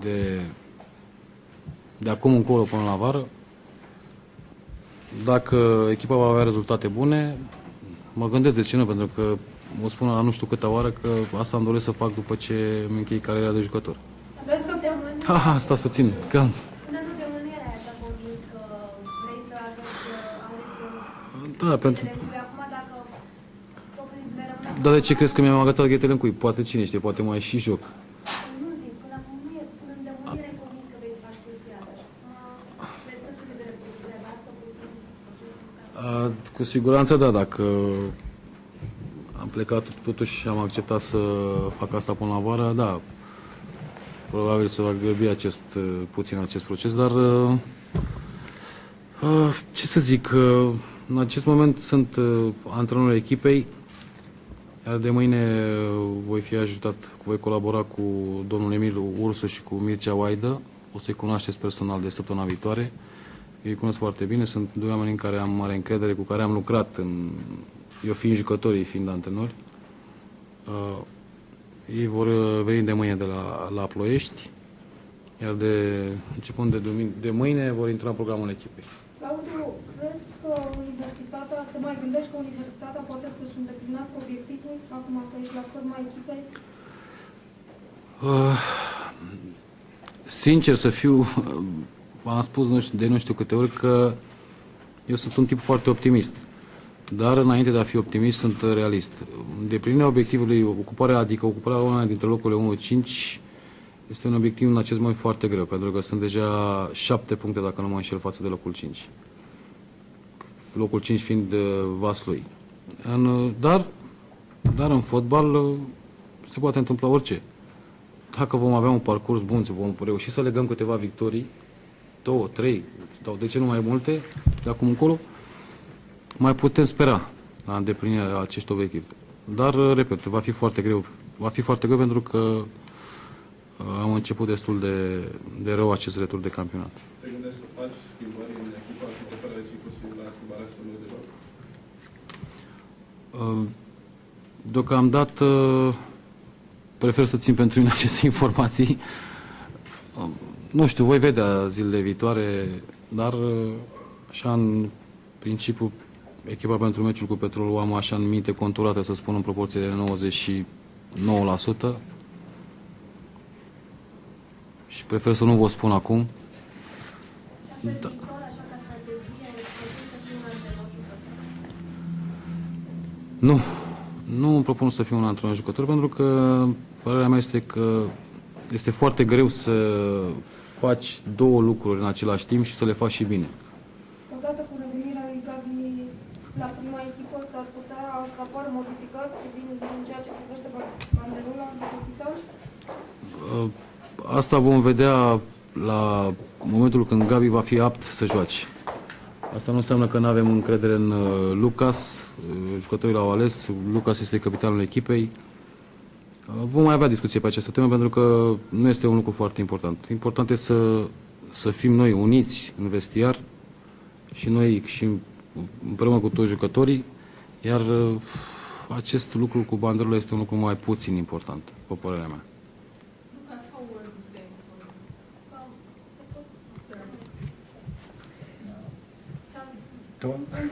de, de acum încolo până la vară. Dacă echipa va avea rezultate bune, mă gândesc de ce nu, pentru că o spun la nu știu câte oară că asta îmi doresc să fac după ce îmi închei cariera de jucător. Vreți că pe mâine? Ha, ha, stați puțin, calm. Până nu de mâine erai așa convins că vrei să arăți Alex Da, pentru... Telecului. Acum dacă propriu-zis vei rămâne... Dar de ce crezi că mi-am agățat ghetele în cui? Poate cine știe, poate mai și joc. A, cu siguranță da, dacă am plecat totuși și am acceptat să fac asta până la vară, da, probabil se va grăbi acest, uh, puțin acest proces, dar uh, uh, ce să zic, uh, în acest moment sunt uh, antrenorul echipei, iar de mâine uh, voi fi ajutat, voi colabora cu domnul Emil Ursu și cu Mircea Oaidă, o să-i cunoașteți personal de săptămâna viitoare. Eu îi cunosc foarte bine, sunt doi oameni în care am mare încredere, cu care am lucrat, în, eu fiind jucător, ei fiind antrenori. Uh, ei vor uh, veni de mâine de la, la Ploiești, iar de, începând de, dumin- de mâine vor intra în programul echipei. Claudiu, vezi că universitatea, te mai gândești că universitatea poate să-și îndeplinească obiectivul acum că ești la forma echipei? Uh, sincer să fiu, uh, am spus nu știu, de nu știu câte ori că eu sunt un tip foarte optimist. Dar înainte de a fi optimist, sunt uh, realist. Îndeplinirea obiectivului, ocuparea, adică ocuparea una dintre locurile 1-5, este un obiectiv în acest moment foarte greu, pentru că sunt deja șapte puncte, dacă nu mă înșel, față de locul 5. Locul 5 fiind uh, Vaslui. În, uh, dar, dar în fotbal uh, se poate întâmpla orice. Dacă vom avea un parcurs bun, să vom reuși să legăm câteva victorii, două, trei, sau de ce nu mai multe, de acum încolo, mai putem spera la îndeplinirea acestor obiective. Dar, uh, repet, va fi foarte greu. Va fi foarte greu pentru că uh, am început destul de, de rău acest retur de campionat. Te gândești să faci schimbări în echipa să te oferă inclusiv la schimbarea stilului de joc? Uh, Deocamdată uh, prefer să țin pentru mine aceste informații. Uh, Nu știu, voi vedea zilele viitoare, dar uh, așa în principiu echipa pentru meciul cu Petrolul o am așa în minte conturată, să spun, în proporție de 99%. Și prefer să nu vă spun acum. Dar pe viitor, așa ca strategie, trebuie să fii un antrenor jucător. Nu, nu îmi propun să fiu un antrenor jucător pentru că părerea mea este că este foarte greu să faci două lucruri în același timp și să le faci și bine. Odată cu revenirea lui Gabi la prima echipă s-ar putea să apară modificări privind în ceea ce privește banderula de oficial? Uh, Asta vom vedea la momentul când Gabi va fi apt să joace. Asta nu înseamnă că nu avem încredere în uh, Lucas, uh, jucătorii l-au ales, Lucas este capitanul echipei. Uh, Vom mai avea discuție pe această temă pentru că nu este un lucru foarte important. Important este să, să fim noi uniți în vestiar și noi și împreună cu toți jucătorii, iar uh, acest lucru cu banderul este un lucru mai puțin important, pe părerea mea. În